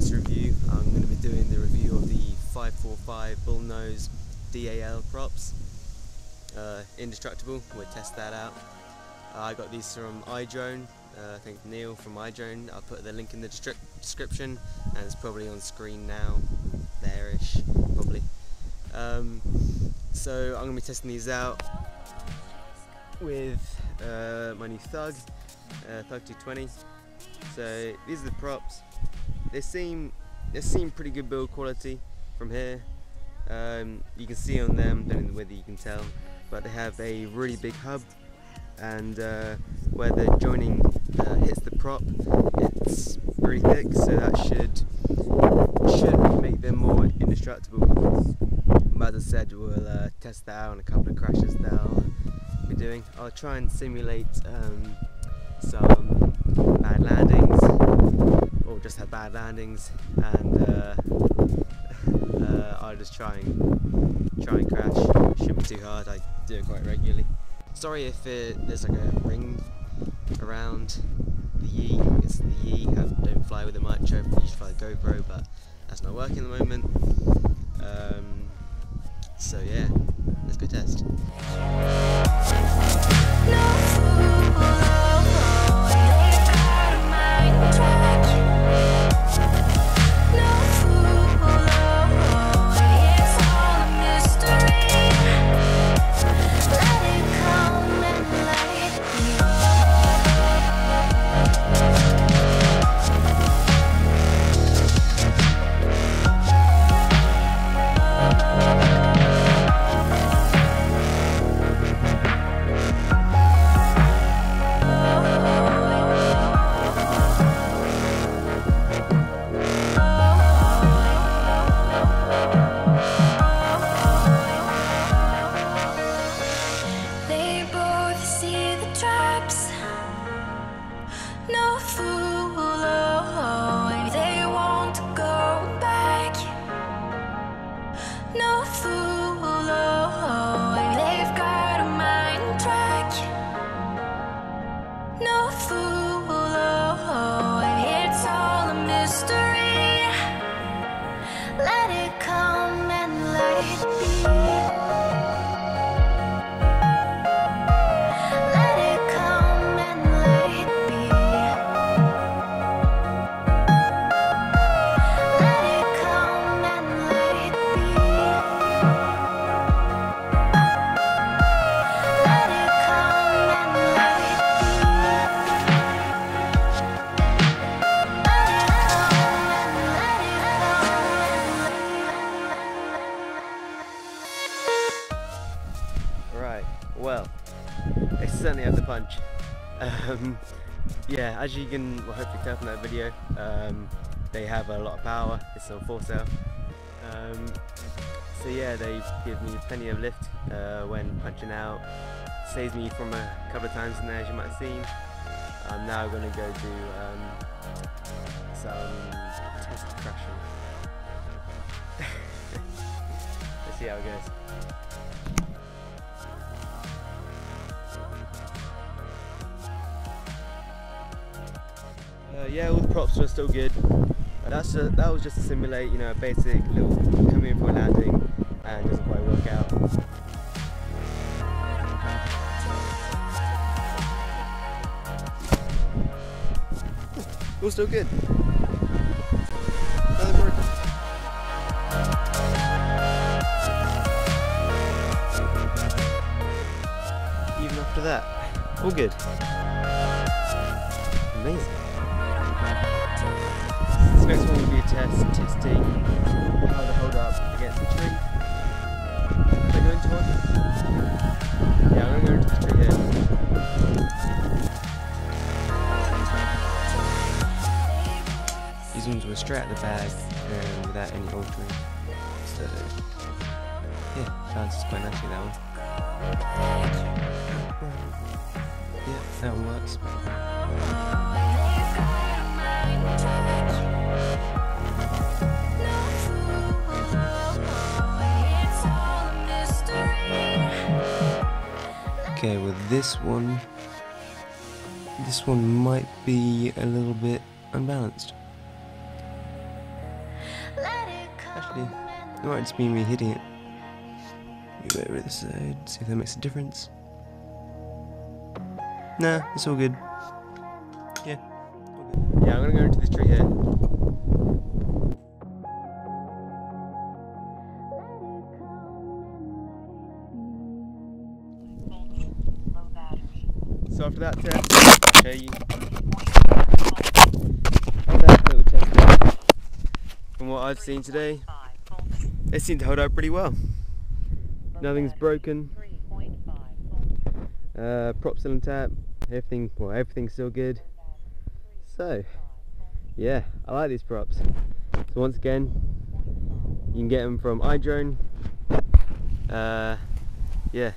I'm going to be doing the review of the 545 Bullnose DAL props. Uh, indestructible, we'll test that out. Uh, I got these from iDrone, uh, I think Neil from iDrone. I'll put the link in the description and it's probably on screen now, there-ish, probably. Um, so I'm going to be testing these out with uh, my new Thug, uh, Thug 220. So these are the props. They seem they seem pretty good build quality from here. Um, you can see on them, don't know whether you can tell, but they have a really big hub and uh, where the joining uh, hits the prop it's very thick so that should should make them more indestructible. As I said we'll uh, test that out on a couple of crashes that I'll be doing. I'll try and simulate um, some bad landings just had bad landings and uh, uh, I'll just try and try and crash. Shouldn't be too hard, I do it quite regularly. Sorry if it, there's like a ring around the Yi, it's the Yi, I don't fly with it much, I usually fly the GoPro but that's not working at the moment. Um, so yeah, let's go test. Certainly have the punch. Um, yeah, as you can well, hopefully tell from that video, um, they have a lot of power, it's on full sale. Um, so yeah, they give me plenty of lift uh, when punching out, saves me from a couple of times in there as you might have seen. I'm now going to go do um, some test crashing. Let's see how it goes. Yeah, all the props were still good. That's a, that was just to simulate, you know, a basic little coming in for a landing and doesn't quite work out. All still good. Even after that, all good. Amazing. This next one will be a test testing how to hold up against the tree. Am I going to one? Yeah, I'm going to go into the tree here. These ones were straight out the bag um, without any altering. So yeah, balances quite nicely that one. Yeah, that one works. This one, this one might be a little bit unbalanced. actually. It might just be me hitting it. Go over the side, see if that makes a difference. Nah, it's all good. Yeah, all good. Yeah, I'm gonna go into this tree here. So after that test, I'll show you that little test. From what I've seen today, it seemed to hold up pretty well. Nothing's broken. Uh, prop still intact. Everything, well, everything's still good. So, yeah, I like these props. So once again, you can get them from iDrone. Uh, yeah,